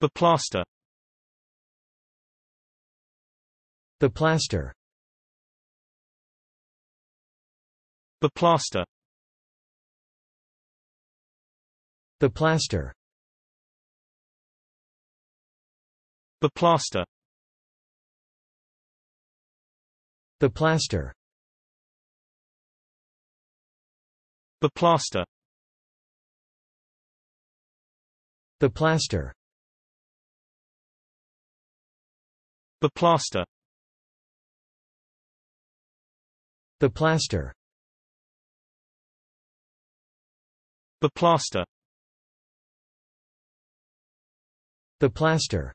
Beplaster Beplaster Beplaster Beplaster Beplaster Beplaster Beplaster Beplaster Beplaster Beplaster Beplaster Beplaster